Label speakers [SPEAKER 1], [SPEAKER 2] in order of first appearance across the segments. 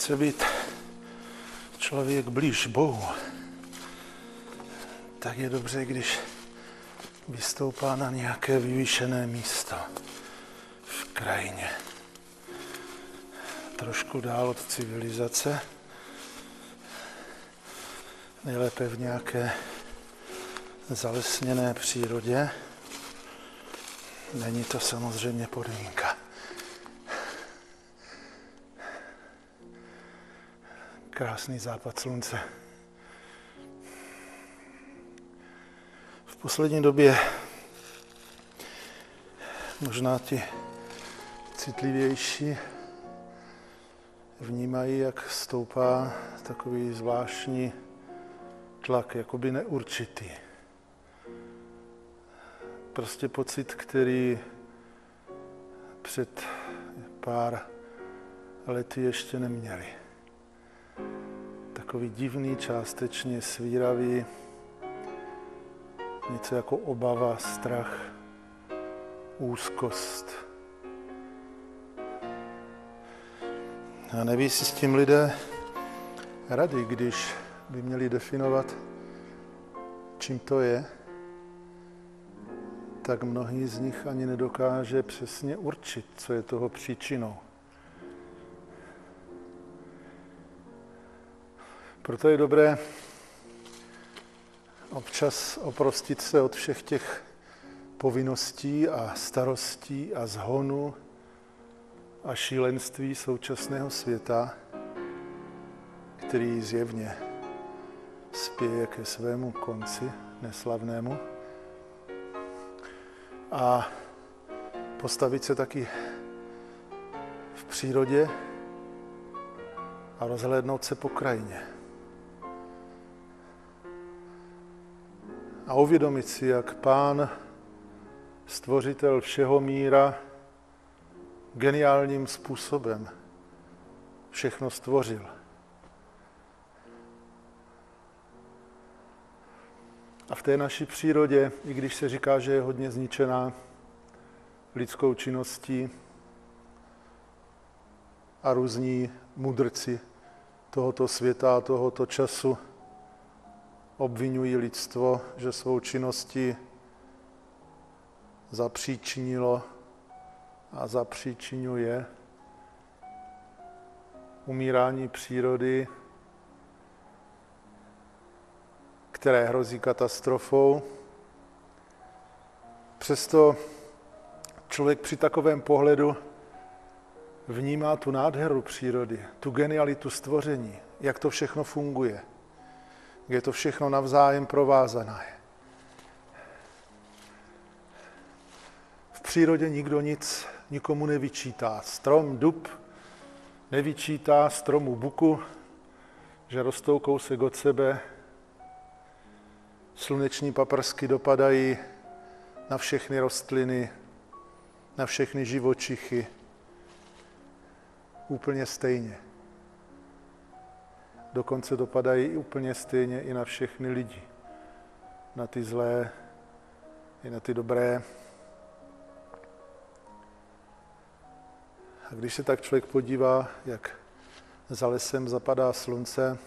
[SPEAKER 1] Chce být člověk blíž Bohu, tak je dobře, když vystoupá na nějaké vyvýšené místo v krajině. Trošku dál od civilizace, nejlépe v nějaké zalesněné přírodě. Není to samozřejmě podmínka. Krásný západ slunce. V poslední době možná ti citlivější vnímají, jak stoupá takový zvláštní tlak, jakoby neurčitý. Prostě pocit, který před pár lety ještě neměli. Takový divný, částečně svíravý, něco jako obava, strach, úzkost. A neví si s tím lidé rady, když by měli definovat, čím to je, tak mnohý z nich ani nedokáže přesně určit, co je toho příčinou. Proto je dobré občas oprostit se od všech těch povinností a starostí a zhonu a šílenství současného světa, který zjevně spěje ke svému konci neslavnému a postavit se taky v přírodě a rozhlédnout se po krajině. A uvědomit si, jak pán, stvořitel všeho míra, geniálním způsobem všechno stvořil. A v té naší přírodě, i když se říká, že je hodně zničená lidskou činností a různí mudrci tohoto světa a tohoto času obvinují lidstvo, že svou činností zapříčinilo a zapříčinuje umírání přírody, které hrozí katastrofou. Přesto člověk při takovém pohledu vnímá tu nádheru přírody, tu genialitu stvoření, jak to všechno funguje, je to všechno navzájem provázané. V přírodě nikdo nic nikomu nevyčítá. Strom, dub nevyčítá stromu buku, že rostou kousek od sebe, sluneční paprsky dopadají na všechny rostliny, na všechny živočichy úplně stejně. Dokonce dopadají úplně stejně i na všechny lidi. Na ty zlé, i na ty dobré. A když se tak člověk podívá, jak za lesem zapadá slunce,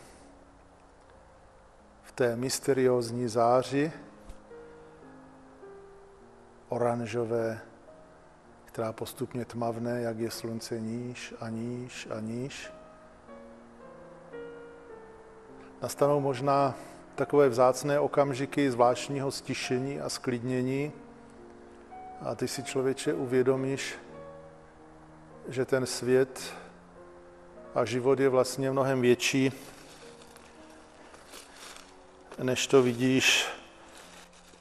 [SPEAKER 1] té mysteriózní záři, oranžové, která postupně tmavne, jak je slunce níž a níž a níž. Nastanou možná takové vzácné okamžiky zvláštního stišení a sklidnění a ty si člověče uvědomíš, že ten svět a život je vlastně mnohem větší, než to vidíš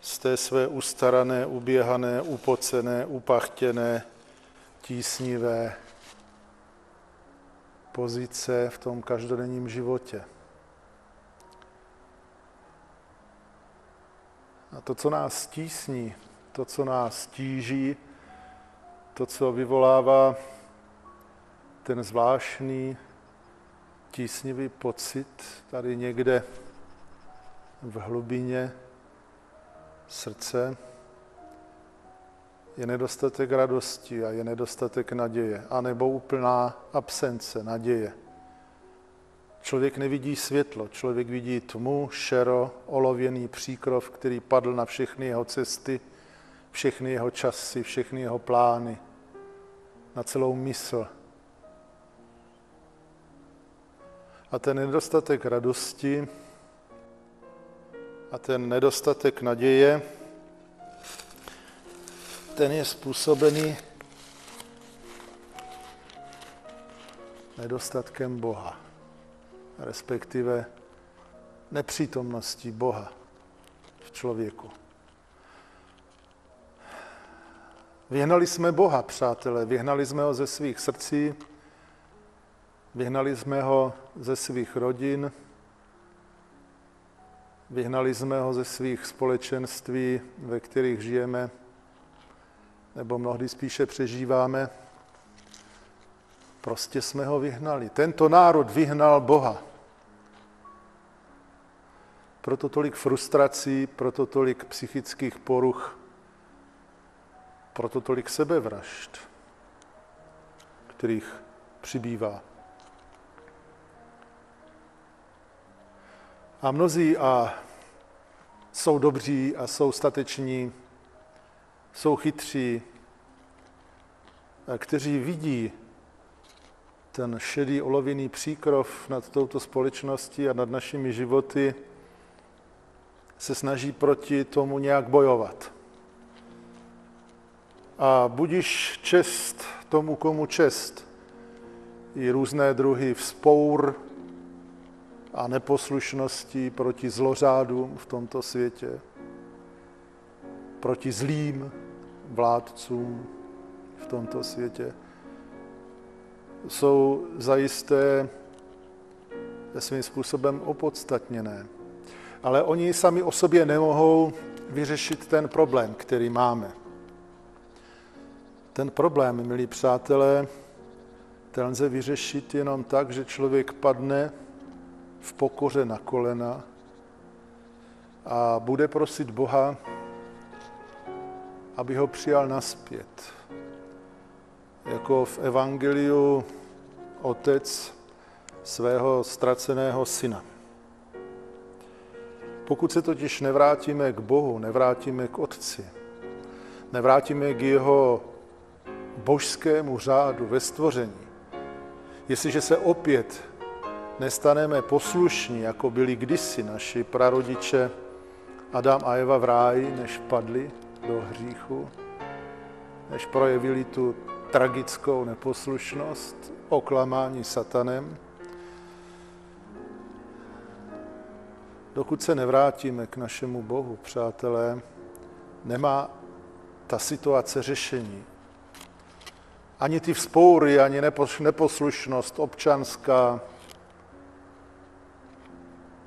[SPEAKER 1] z té své ustarané, uběhané, upocené, upachtěné, tísnivé pozice v tom každodenním životě. A to, co nás tísní, to, co nás tíží, to, co vyvolává ten zvláštní tísnivý pocit tady někde v hlubině srdce je nedostatek radosti a je nedostatek naděje, anebo úplná absence naděje Člověk nevidí světlo, člověk vidí tmu, šero, olověný příkrov, který padl na všechny jeho cesty, všechny jeho časy, všechny jeho plány, na celou mysl. A ten nedostatek radosti a ten nedostatek naděje, ten je způsobený nedostatkem Boha, respektive nepřítomností Boha v člověku. Vyhnali jsme Boha, přátelé, vyhnali jsme ho ze svých srdcí, vyhnali jsme ho ze svých rodin, vyhnali jsme ho ze svých společenství, ve kterých žijeme, nebo mnohdy spíše přežíváme. Prostě jsme ho vyhnali. Tento národ vyhnal Boha. Proto tolik frustrací, proto tolik psychických poruch, proto tolik sebevražd, kterých přibývá. A mnozí a jsou dobří a jsou stateční, jsou chytří, kteří vidí ten šedý olověný příkrov nad touto společností a nad našimi životy, se snaží proti tomu nějak bojovat. A budíš čest tomu, komu čest. I různé druhy vzpour a neposlušnosti proti zlořádům v tomto světě, proti zlým vládcům v tomto světě, jsou zajisté svým způsobem opodstatněné. Ale oni sami o sobě nemohou vyřešit ten problém, který máme. Ten problém, milí přátelé, ten lze vyřešit jenom tak, že člověk padne v pokoře na kolena a bude prosit Boha, aby ho přijal naspět. Jako v Evangeliu otec svého ztraceného syna. Pokud se totiž nevrátíme k Bohu, nevrátíme k Otci, nevrátíme k jeho božskému řádu ve stvoření, jestliže se opět nestaneme poslušní, jako byli kdysi naši prarodiče Adam a Eva v ráji, než padli do hříchu, než projevili tu tragickou neposlušnost, oklamání satanem, dokud se nevrátíme k našemu Bohu, přátelé, nemá ta situace řešení. Ani ty vzpoury, ani neposlušnost občanská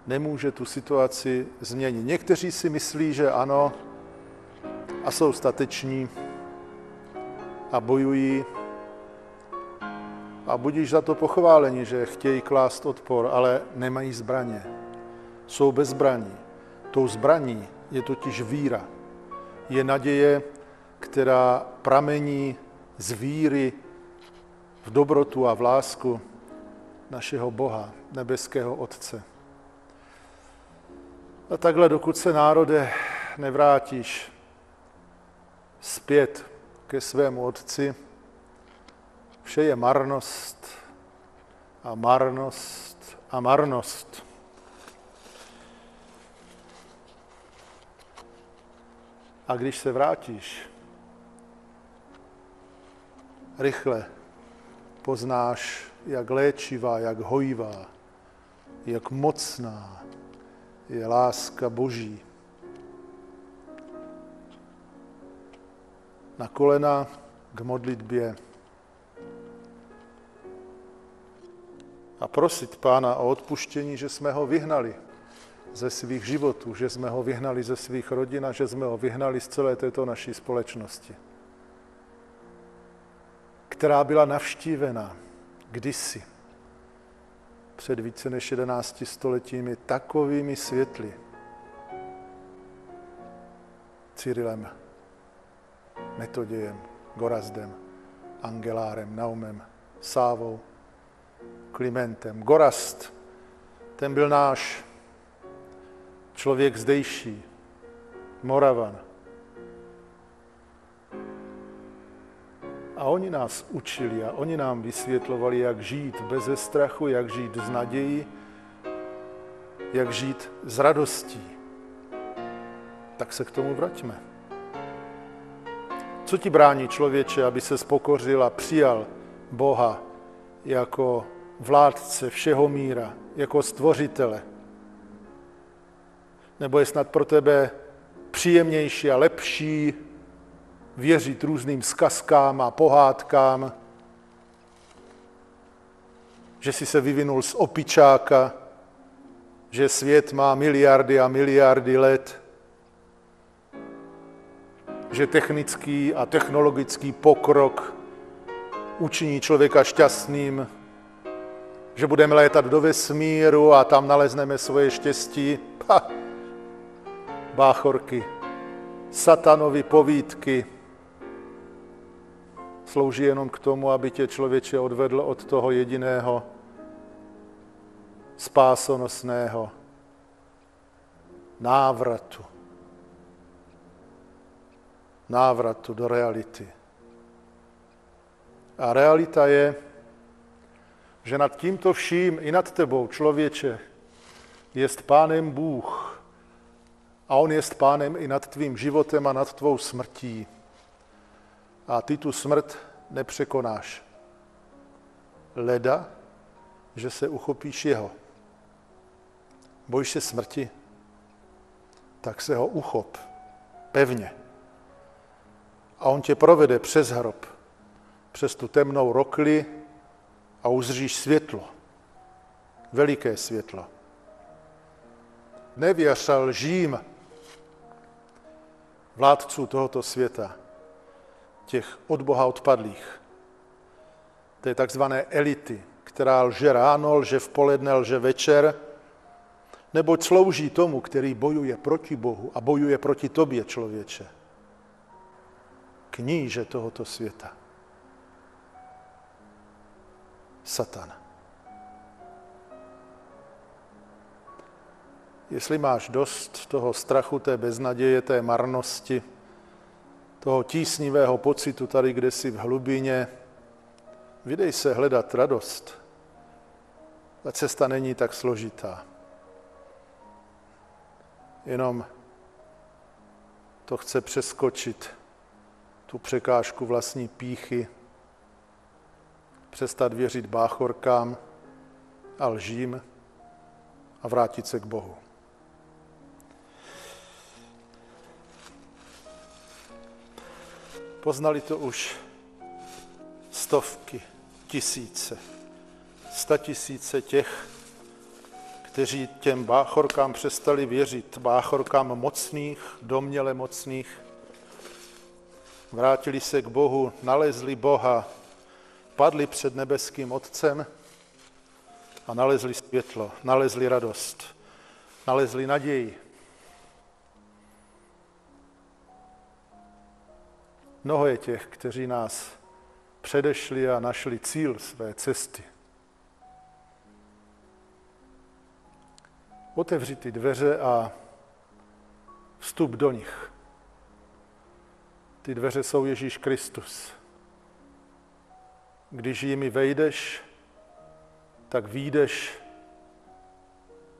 [SPEAKER 1] nemůže tu situaci změnit. Někteří si myslí, že ano a jsou stateční a bojují a budíš za to pochválení, že chtějí klást odpor, ale nemají zbraně. Jsou bez zbraní. Tou zbraní je totiž víra. Je naděje, která pramení z víry v dobrotu a v lásku našeho Boha, nebeského Otce. A takhle, dokud se národe nevrátíš zpět ke svému Otci, vše je marnost a marnost a marnost. A když se vrátíš, rychle poznáš, jak léčivá, jak hojivá, jak mocná je láska Boží. Na kolena k modlitbě a prosit Pána o odpuštění, že jsme ho vyhnali ze svých životů, že jsme ho vyhnali ze svých rodin a že jsme ho vyhnali z celé této naší společnosti která byla navštívena kdysi před více než 11 stoletími takovými světly. Cyrilem, Metodějem, Gorazdem, Angelárem, Naumem, Sávou, Klimentem. Gorast Ten byl náš člověk zdejší, Moravan. A oni nás učili a oni nám vysvětlovali, jak žít bez strachu, jak žít z naději, jak žít s radostí. Tak se k tomu vraťme. Co ti brání člověče, aby se spokořil a přijal Boha jako vládce všeho míra, jako stvořitele? Nebo je snad pro tebe příjemnější a lepší věřit různým zkazkám a pohádkám, že si se vyvinul z opičáka, že svět má miliardy a miliardy let, že technický a technologický pokrok učiní člověka šťastným, že budeme létat do vesmíru a tam nalezneme svoje štěstí. Pa, báchorky, satanovi povídky, slouží jenom k tomu, aby tě člověče odvedl od toho jediného spásonosného návratu. Návratu do reality. A realita je, že nad tímto vším i nad tebou, člověče, jest pánem Bůh. A on jest pánem i nad tvým životem a nad tvou smrtí a ty tu smrt nepřekonáš. Leda, že se uchopíš jeho. Bojíš se smrti? Tak se ho uchop pevně. A on tě provede přes hrob, přes tu temnou rokli a uzříš světlo. Veliké světlo. Nevěř lžím vládců tohoto světa, těch od Boha odpadlých. je takzvané elity, která lže ráno, lže v poledne, lže večer, neboť slouží tomu, který bojuje proti Bohu a bojuje proti tobě, člověče. Kníže tohoto světa. Satan. Jestli máš dost toho strachu, té beznaděje, té marnosti, toho tísnivého pocitu tady, kde jsi v hlubině, vydej se hledat radost. Ta cesta není tak složitá. Jenom to chce přeskočit tu překážku vlastní píchy, přestat věřit báchorkám a lžím a vrátit se k Bohu. Poznali to už stovky, tisíce, sta tisíce těch, kteří těm báchorkám přestali věřit, báchorkám mocných, domněle mocných, vrátili se k Bohu, nalezli Boha, padli před nebeským Otcem a nalezli světlo, nalezli radost, nalezli naději. Mnoho je těch, kteří nás předešli a našli cíl své cesty. Otevři ty dveře a vstup do nich. Ty dveře jsou Ježíš Kristus. Když jimi vejdeš, tak výjdeš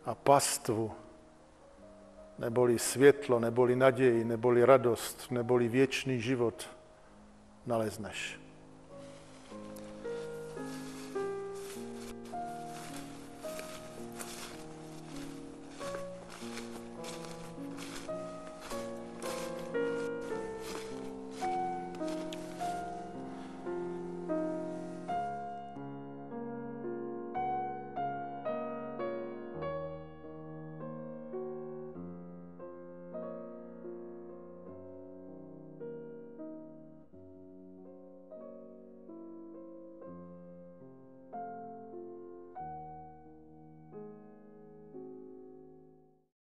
[SPEAKER 1] a pastvu, neboli světlo, neboli naději, neboli radost, neboli věčný život nalezneš.